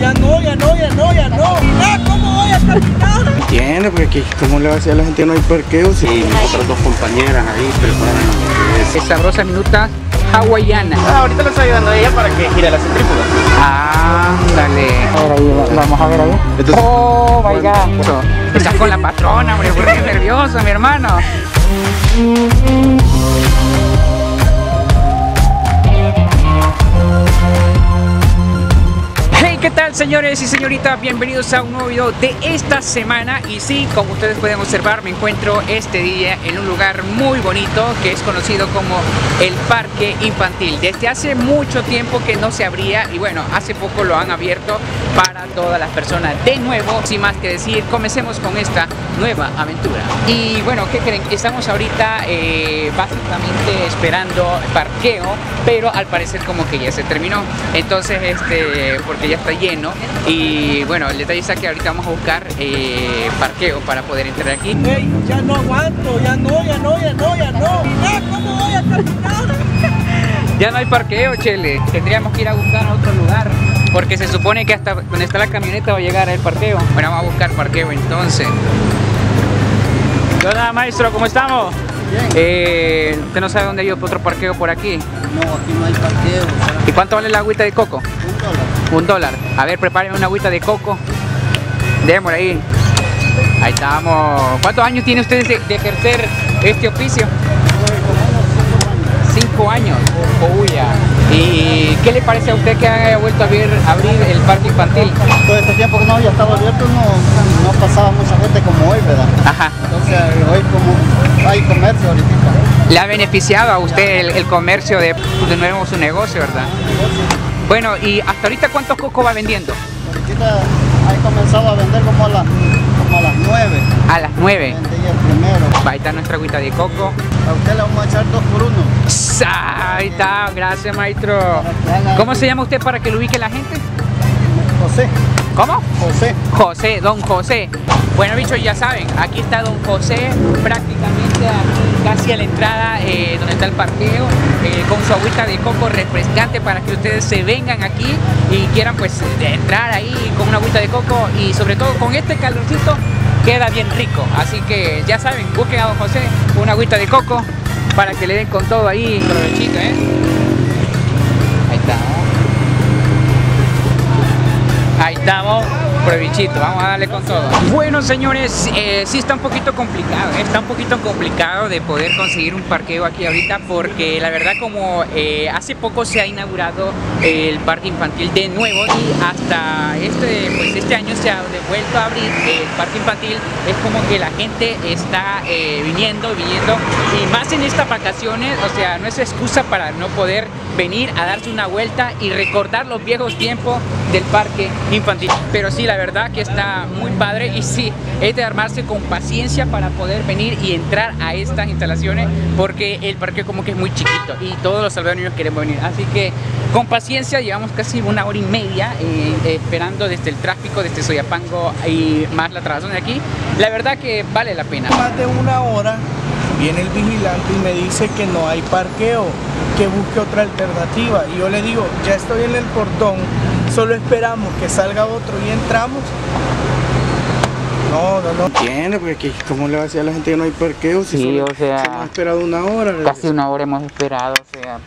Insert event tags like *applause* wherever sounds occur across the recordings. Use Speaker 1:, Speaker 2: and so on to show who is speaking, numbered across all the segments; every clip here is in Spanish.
Speaker 1: Ya no, ya no, ya no, ya no. Ah, ¿Cómo voy a caminar?
Speaker 2: Entiende, porque aquí, ¿cómo le va a decir a la gente no hay parqueo? Si
Speaker 3: Y otras dos compañeras ahí preparan.
Speaker 4: Es sabrosa minuta hawaiana.
Speaker 3: Ah, ahorita lo estoy ayudando a ella para que gire la centrífuga.
Speaker 4: Ándale. A ver ahí, vamos a ver ahí.
Speaker 2: Entonces-
Speaker 4: oh, vaya. Estás con la patrona, hombre, porque nervioso, mi hermano. ¿Qué tal señores y señoritas? Bienvenidos a un nuevo video de esta semana y sí, como ustedes pueden observar, me encuentro este día en un lugar muy bonito que es conocido como el Parque Infantil. Desde hace mucho tiempo que no se abría y bueno, hace poco lo han abierto para todas las personas. De nuevo, sin más que decir, comencemos con esta nueva aventura. Y bueno, ¿qué creen? Estamos ahorita eh, básicamente esperando parqueo, pero al parecer como que ya se terminó. Entonces, este, porque ya está lleno. Y bueno, el detalle está que ahorita vamos a buscar eh, parqueo para poder entrar aquí.
Speaker 1: Ya no aguanto, ya no, ya no, ya no, ya no. Ah, ¿Cómo voy a caminar? *laughs*
Speaker 4: Ya no hay parqueo, Chele. Tendríamos que ir a buscar a otro lugar. Porque se supone que hasta donde está la camioneta va a llegar el parqueo. Bueno, vamos a buscar parqueo entonces. ¿Qué onda, maestro? ¿Cómo estamos? Eh, ¿Usted no sabe dónde hay otro parqueo por aquí?
Speaker 1: No, aquí no hay parqueo.
Speaker 4: ¿Y cuánto vale la agüita de coco?
Speaker 1: Un dólar.
Speaker 4: Un dólar. A ver, prepárenme una agüita de coco. Démosle ahí. Ahí estamos. ¿Cuántos años tiene usted de, de ejercer este oficio? Cinco años. Ya. ¿Y qué le parece a usted que haya vuelto a abrir, abrir el parque infantil?
Speaker 5: Todo este tiempo que no ya estaba abierto no, no pasaba mucha gente como hoy, ¿verdad?
Speaker 4: Ajá.
Speaker 5: Entonces hoy como hay comercio ahorita.
Speaker 4: ¿Le ha beneficiado a usted el, el comercio de, de nuevo su negocio, verdad? Bueno, ¿y hasta ahorita cuántos coco va vendiendo?
Speaker 5: Ahorita hay comenzado a vender como a las como a las 9.
Speaker 4: A las nueve.
Speaker 5: Vendí el primero.
Speaker 4: Ahí está nuestra agüita de coco.
Speaker 5: A usted le vamos a echar dos por uno.
Speaker 4: Ahí está, gracias maestro. ¿Cómo se llama usted para que lo ubique la gente?
Speaker 5: José,
Speaker 4: ¿Cómo?
Speaker 5: José.
Speaker 4: José, don José. Bueno, bichos, ya saben, aquí está don José, prácticamente aquí, casi a la entrada eh, donde está el parqueo, eh, con su agüita de coco refrescante para que ustedes se vengan aquí y quieran pues entrar ahí con una agüita de coco y sobre todo con este calorcito queda bien rico. Así que ya saben, busquen a don José una agüita de coco para que le den con todo ahí, provechito, ¿eh? Ahí está. Ahí estamos, vamos a darle con todo. Bueno, señores, eh, sí está un poquito complicado, ¿eh? está un poquito complicado de poder conseguir un parqueo aquí ahorita porque la verdad como eh, hace poco se ha inaugurado el parque infantil de nuevo y hasta este, pues este año se ha vuelto a abrir el parque infantil, es como que la gente está eh, viniendo, viniendo y más en estas vacaciones, o sea, no es excusa para no poder venir a darse una vuelta y recordar los viejos tiempos del parque infantil. Pero sí, la verdad que está muy padre y sí, es de armarse con paciencia para poder venir y entrar a estas instalaciones porque el parque como que es muy chiquito y todos los salvadoreños queremos venir. Así que con paciencia llevamos casi una hora y media eh, esperando desde el tráfico, desde Soyapango y más la trasladón de aquí. La verdad que vale la pena.
Speaker 1: Más de una hora viene el vigilante y me dice que no hay parqueo, que busque otra alternativa. Y yo le digo, ya estoy en el portón, solo esperamos que salga otro y entramos. No, no, no.
Speaker 2: Entiende, porque aquí, ¿cómo le va a decir a la gente que no hay parqueo? Si
Speaker 4: Sí,
Speaker 2: solo-
Speaker 4: o sea,
Speaker 2: se ha esperado una hora.
Speaker 4: Casi una hora hemos esperado, o sea.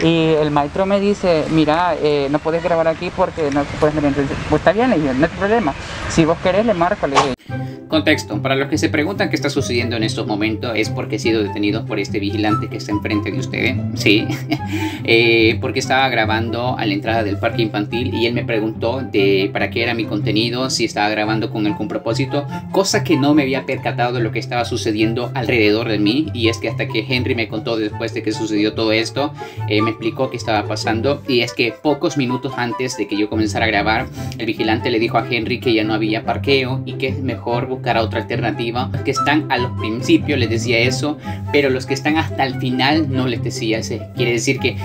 Speaker 4: Y el maestro me dice, mira, eh, no puedes grabar aquí porque no te puedes Pues está bien, le dije, no hay problema. Si vos querés, le marco, le dije.
Speaker 6: Contexto, para los que se preguntan qué está sucediendo en estos momentos es porque he sido detenido por este vigilante que está enfrente de ustedes, sí, *laughs* Eh, porque estaba grabando a la entrada del parque infantil y él me preguntó de para qué era mi contenido, si estaba grabando con con propósito, cosa que no me había percatado de lo que estaba sucediendo alrededor de mí y es que hasta que Henry me contó después de que sucedió todo esto, eh, me explicó qué estaba pasando y es que pocos minutos antes de que yo comenzara a grabar, el vigilante le dijo a Henry que ya no había parqueo y que es mejor buscar otra alternativa. Los que están a los principios les decía eso, pero los que están hasta el final no les decía eso. Quiere decir que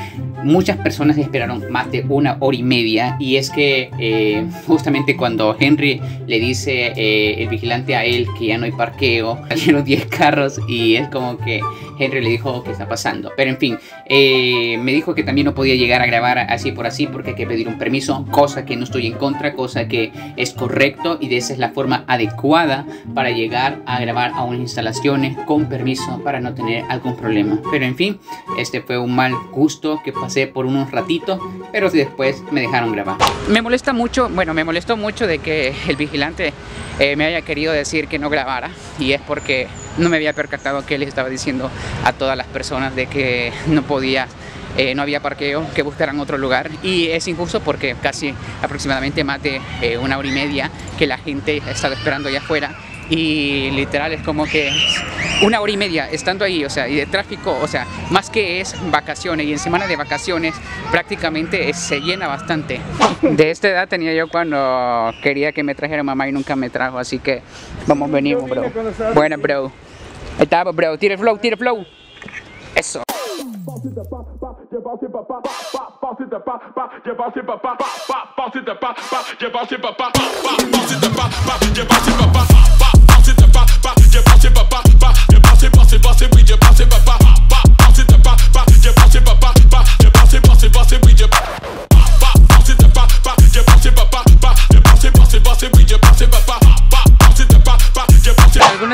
Speaker 6: muchas personas esperaron más de una hora y media y es que eh, justamente cuando Henry le dice eh, el vigilante a él que ya no hay parqueo, *laughs* salieron 10 carros y es como que
Speaker 4: Henry le dijo, ¿qué está pasando? Pero en fin, eh, me dijo que también no podía llegar a grabar así por así porque hay que pedir un permiso, cosa que no estoy en contra, cosa que es correcto y de esa es la forma adecuada para llegar a grabar a unas instalaciones con permiso para no tener algún problema. Pero en fin, este fue un mal gusto que pasé por unos ratitos, pero después me dejaron grabar. Me molesta mucho, bueno, me molestó mucho de que el vigilante eh, me haya querido decir que no grabara y es porque no me había percatado que él estaba diciendo a todas las personas de que no podía eh, no había parqueo, que buscaran otro lugar y es injusto porque casi aproximadamente más de eh, una hora y media que la gente ha estado esperando allá afuera y literal es como que una hora y media estando ahí, o sea, y de tráfico, o sea, más que es vacaciones y en semana de vacaciones prácticamente se llena bastante. De esta edad tenía yo cuando quería que me trajera mamá y nunca me trajo, así que vamos, venimos, bro. Bueno, bro. Ahí está, bro. Tire flow, tire flow. Eso.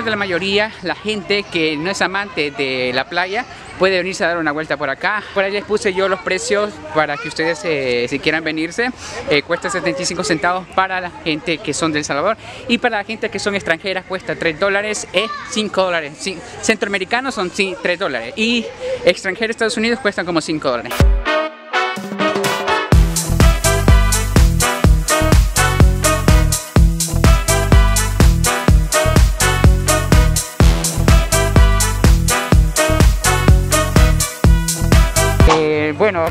Speaker 4: La mayoría, la gente que no es amante de la playa, puede venirse a dar una vuelta por acá. Por ahí les puse yo los precios para que ustedes, eh, si quieran venirse, eh, cuesta 75 centavos para la gente que son del Salvador y para la gente que son extranjeras cuesta 3 dólares es 5 dólares. Centroamericanos son sí, 3 dólares y extranjeros Estados Unidos cuestan como 5 dólares.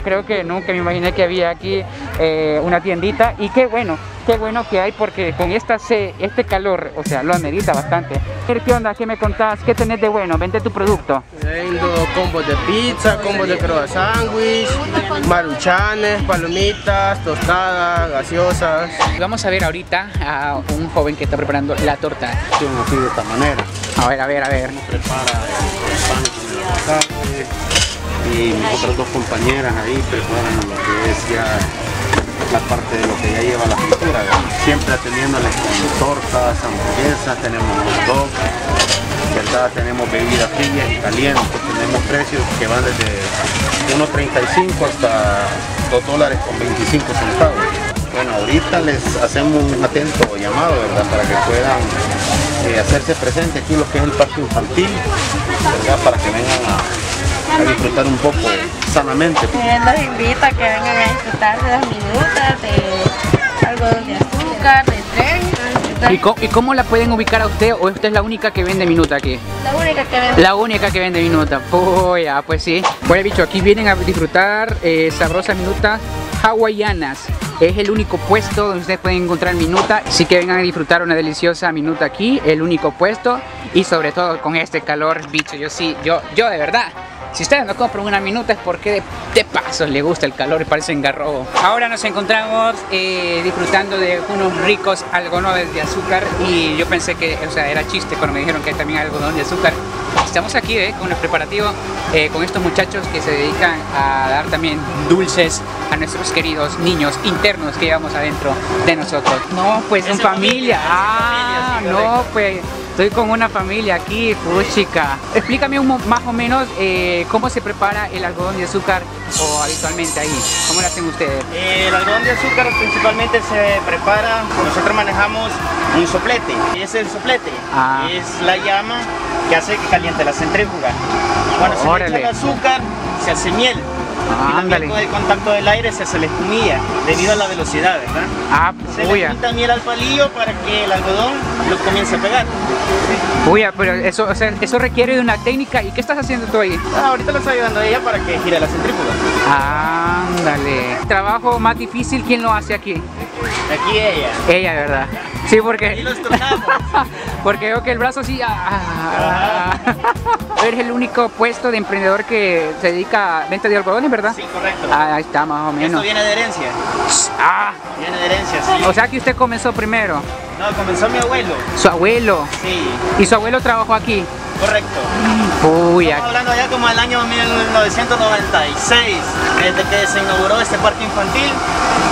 Speaker 4: Creo que nunca me imaginé que había aquí eh, una tiendita y qué bueno, qué bueno que hay porque con esta se, este calor, o sea, lo amerita bastante. ¿Qué onda? ¿Qué me contás? ¿Qué tenés de bueno? Vende tu producto.
Speaker 7: Vendo combos de pizza, combos de croissant sándwich, maruchanes, palomitas, tostadas, gaseosas.
Speaker 4: Vamos a ver ahorita a un joven que está preparando la torta.
Speaker 2: Así de esta manera.
Speaker 4: A ver, a ver, a ver.
Speaker 2: Prepara el pan y otras dos compañeras ahí preparan lo que es ya la parte de lo que ya lleva la. ¿verdad? Siempre atendiéndoles con tortas, hamburguesas, tenemos hot dog, ¿verdad? tenemos bebidas frías y calientes, tenemos precios que van desde 1.35 hasta 2 dólares con 25 centavos. Bueno, ahorita les hacemos un atento llamado, ¿verdad? Para que puedan eh, hacerse presentes aquí lo que es el parque infantil, ¿verdad? Para que vengan a, a disfrutar un poco sanamente.
Speaker 8: Eh, los invito a que vengan a disfrutar de las minutas, de algodón de azúcar, de tren.
Speaker 4: ¿Y cómo, y cómo la pueden ubicar a usted o usted es la única que vende minuta aquí?
Speaker 8: La única que vende.
Speaker 4: La única que vende minuta. Pues ya, pues sí. Pues bicho, aquí vienen a disfrutar eh, sabrosas minutas hawaianas. Es el único puesto donde ustedes pueden encontrar minuta. Así que vengan a disfrutar una deliciosa minuta aquí. El único puesto. Y sobre todo con este calor, bicho. Yo sí, yo, yo de verdad. Si ustedes no compran una minuta es porque de, de paso les gusta el calor y parece engarrobo. Ahora nos encontramos eh, disfrutando de unos ricos algodones de azúcar y yo pensé que, o sea, era chiste cuando me dijeron que hay también algodón de azúcar. Estamos aquí eh, con los preparativos eh, con estos muchachos que se dedican a dar también dulces a nuestros queridos niños internos que llevamos adentro de nosotros. No, pues en familia. Ah, no, pues Estoy con una familia aquí, chica. Explícame un más o menos eh, cómo se prepara el algodón de azúcar o habitualmente ahí. ¿Cómo lo hacen ustedes?
Speaker 3: El algodón de azúcar principalmente se prepara, nosotros manejamos un soplete. ¿Qué es el soplete?
Speaker 4: Ah.
Speaker 3: Es la llama que hace que caliente la centrífuga. Cuando se le echa el azúcar, se hace miel.
Speaker 4: Ah,
Speaker 3: y también con el contacto del aire se hace la espumilla debido a la velocidad, ¿verdad?
Speaker 4: Ah,
Speaker 3: Se le
Speaker 4: puya.
Speaker 3: quita miel al palillo para que el algodón lo comience a pegar.
Speaker 4: Puya, pero eso, o sea, eso requiere de una técnica. ¿Y qué estás haciendo tú ahí?
Speaker 3: Ah, ahorita lo está ayudando a ella para que gire la centrífuga.
Speaker 4: Ándale. Trabajo más difícil, ¿quién lo hace aquí?
Speaker 3: Aquí ella.
Speaker 4: Ella, ¿verdad? Sí,
Speaker 3: Y
Speaker 4: porque,
Speaker 3: los tornamos. *laughs*
Speaker 4: porque veo que el brazo sí... ah, ah. Eres el único puesto de emprendedor que se dedica a venta de algodones, ¿verdad?
Speaker 3: Sí, correcto.
Speaker 4: Ah, ahí está, más o menos.
Speaker 3: viene de herencia.
Speaker 4: Ah,
Speaker 3: Viene de herencia, sí.
Speaker 4: o sea que usted comenzó primero.
Speaker 3: No, comenzó mi abuelo.
Speaker 4: Su abuelo.
Speaker 3: Sí.
Speaker 4: ¿Y su abuelo trabajó aquí?
Speaker 3: Correcto.
Speaker 4: Uy,
Speaker 3: Estamos hablando ya como del año 1996, desde que se inauguró este parque infantil,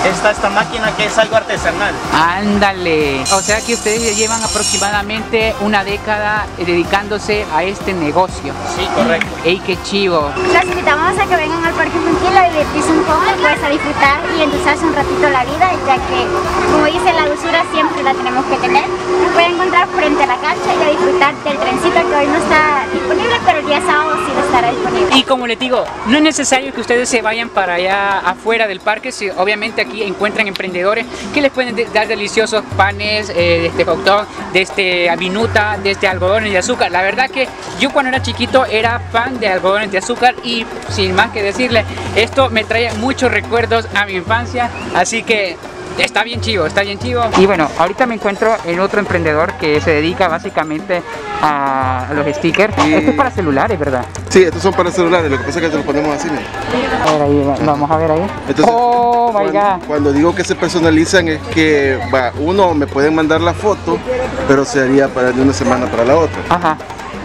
Speaker 3: está esta máquina que es algo artesanal.
Speaker 4: ándale. O sea que ustedes ya llevan aproximadamente una década dedicándose a este negocio.
Speaker 3: Sí, correcto.
Speaker 4: ¡Ey, qué chivo!
Speaker 9: Los invitamos a que vengan al parque infantil a divertirse un poco, pues a disfrutar y endulzarse un ratito la vida, ya que, como dice, la dulzura siempre la tenemos que tener. Nos pueden encontrar frente a la cancha y a disfrutar del trencito que hoy no está disponible, pero el día sábado sí estará disponible.
Speaker 4: Y como les digo, no es necesario que ustedes se vayan para allá afuera del parque, si obviamente aquí encuentran emprendedores que les pueden de- dar deliciosos panes eh, de este hot de este minuta, de este algodones de azúcar. La verdad que yo cuando era chiquito era fan de algodones de azúcar y sin más que decirle, esto me trae muchos recuerdos a mi infancia, así que Está bien chivo, está bien chivo. Y bueno, ahorita me encuentro en otro emprendedor que se dedica básicamente a los stickers. Esto es para celulares, ¿verdad?
Speaker 10: Sí, estos son para celulares, lo que pasa es que te lo ponemos así. mira.
Speaker 4: A ver ahí, va- vamos a ver ahí.
Speaker 10: Entonces,
Speaker 4: oh my
Speaker 10: cuando,
Speaker 4: god.
Speaker 10: cuando digo que se personalizan es que, va, uno, me pueden mandar la foto, pero sería para de una semana para la otra.
Speaker 4: Ajá.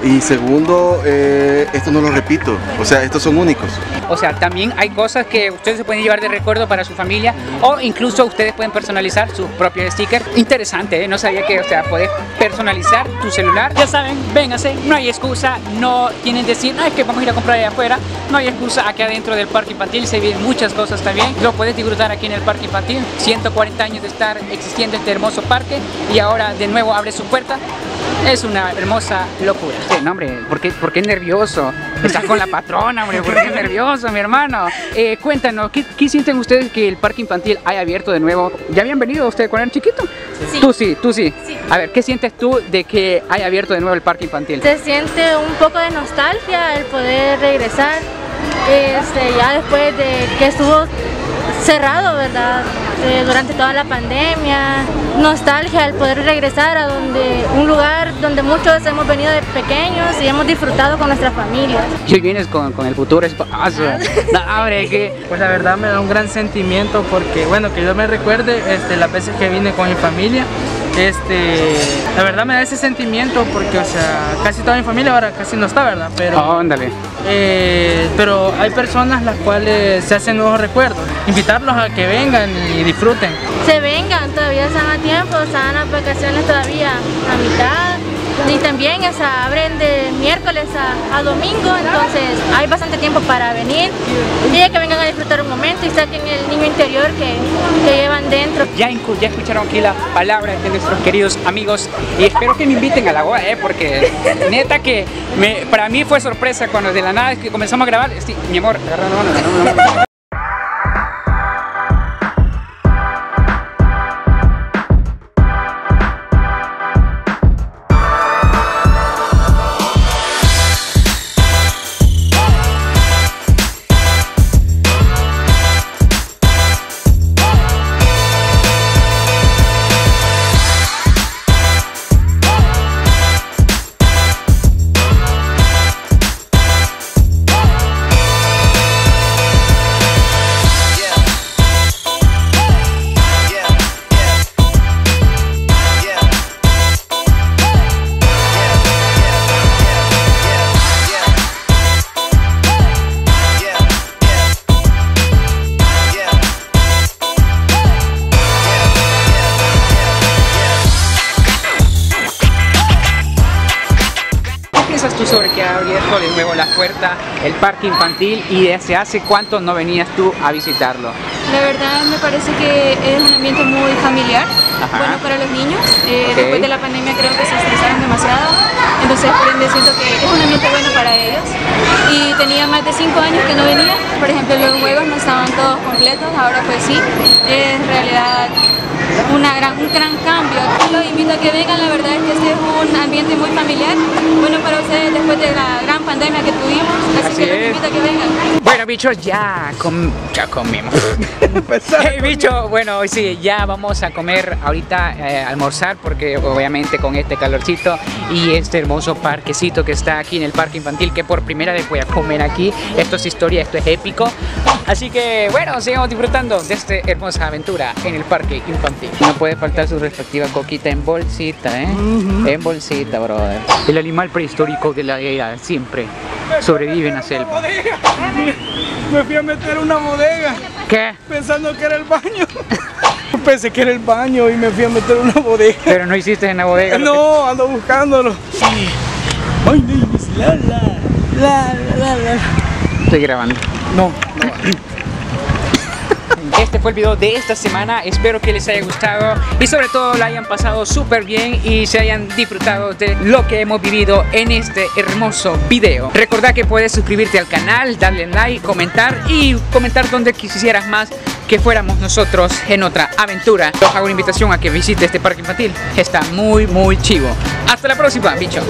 Speaker 10: Y segundo, eh, esto no lo repito, o sea, estos son únicos.
Speaker 4: O sea, también hay cosas que ustedes se pueden llevar de recuerdo para su familia o incluso ustedes pueden personalizar sus propios stickers. Interesante, ¿eh? no sabía que, o sea, puedes personalizar tu celular. Ya saben, vénganse, no hay excusa, no tienen decir, no, es que vamos a ir a comprar allá afuera. No hay excusa, aquí adentro del parque infantil se viven muchas cosas también. Lo puedes disfrutar aquí en el parque infantil. 140 años de estar existiendo este hermoso parque y ahora de nuevo abre su puerta. Es una hermosa locura. Sí, no, hombre, ¿por qué, por qué nervioso? Estás con la patrona, hombre, ¿por qué nervioso, mi hermano? Eh, cuéntanos, ¿qué, qué sienten ustedes que el parque infantil haya abierto de nuevo? ¿Ya habían venido ustedes cuando eran chiquitos?
Speaker 11: Sí.
Speaker 4: Tú sí, tú sí.
Speaker 11: Sí.
Speaker 4: A ver, ¿qué sientes tú de que haya abierto de nuevo el parque infantil?
Speaker 11: Se siente un poco de nostalgia el poder regresar, este, ya después de que estuvo cerrado, ¿verdad? Eh, durante toda la pandemia, nostalgia el poder regresar a donde un lugar donde muchos hemos venido de pequeños y hemos disfrutado con nuestras familias.
Speaker 4: Y hoy vienes con, con el futuro esposo. No, hombre, que...
Speaker 1: Pues la verdad me da un gran sentimiento porque, bueno, que yo me recuerde este, las veces que vine con mi familia, este, la verdad me da ese sentimiento porque, o sea, casi toda mi familia ahora casi no está, ¿verdad? Pero,
Speaker 4: Oh, ándale.
Speaker 1: eh, pero hay personas las cuales se hacen nuevos recuerdos. Invitarlos a que vengan y disfruten.
Speaker 11: Se vengan, todavía están a tiempo, están las vacaciones todavía a mitad. Y también o abren de miércoles a, a domingo, entonces hay bastante tiempo para venir y que vengan a disfrutar un momento y saquen el niño interior que, que llevan dentro.
Speaker 4: Ya, ya escucharon aquí la palabra de nuestros queridos amigos y espero que me inviten a la boda, ¿eh? porque neta que me, para mí fue sorpresa cuando de la nada que comenzamos a grabar. Sí, mi amor, agarra la mano, agarra la mano. Parque infantil y desde hace cuánto no venías tú a visitarlo?
Speaker 12: La verdad me parece que es un ambiente muy familiar,
Speaker 4: Ajá.
Speaker 12: bueno para los niños. Eh,
Speaker 4: Ok.
Speaker 12: Después de la pandemia creo que se estresaron demasiado, entonces por ende siento que es un ambiente bueno para ellos. Y tenía más de 5 años que no venía, por ejemplo los juegos no estaban todos completos, ahora pues sí, es en realidad una gran, un gran cambio. Los invito a que vengan, la verdad es que este es un ambiente muy familiar, bueno para ustedes después de la gran pandemia que tuvimos, así,
Speaker 4: Así
Speaker 12: que los invito a que vengan.
Speaker 4: Bueno, bichos, ya, com ya comimos. *laughs* hey, bicho, bueno, sí, ya vamos a comer ahorita, eh, almorzar, porque obviamente con este calorcito y este hermoso parquecito que está aquí en el parque infantil, que por primera vez voy a comer aquí. Esto es historia, esto es épico. Así que, bueno, sigamos disfrutando de esta hermosa aventura en el parque infantil. No puede faltar su respectiva coquita en bolsita, ¿eh? En bolsita, brother. El animal prehistórico de la era siempre sobrevive en la selva.
Speaker 1: Me fui a meter una bodega.
Speaker 4: ¿Qué?
Speaker 1: Pensando que era el baño. *laughs* Pensé que era el baño y me fui a meter una bodega.
Speaker 4: Pero no hiciste en la bodega.
Speaker 1: No, ando buscándolo. My name is Lala. La, la, la,
Speaker 4: Estoy grabando.
Speaker 1: No,
Speaker 4: Este fue el video de esta semana, espero que les haya gustado y sobre todo la hayan pasado súper bien y se hayan disfrutado de lo que hemos vivido en este hermoso video. Recordad que puedes suscribirte al canal, darle like, comentar y comentar donde quisieras más que fuéramos nosotros en otra aventura. Os hago una invitación a que visite este parque infantil, está muy muy chivo. Hasta la próxima, bicho.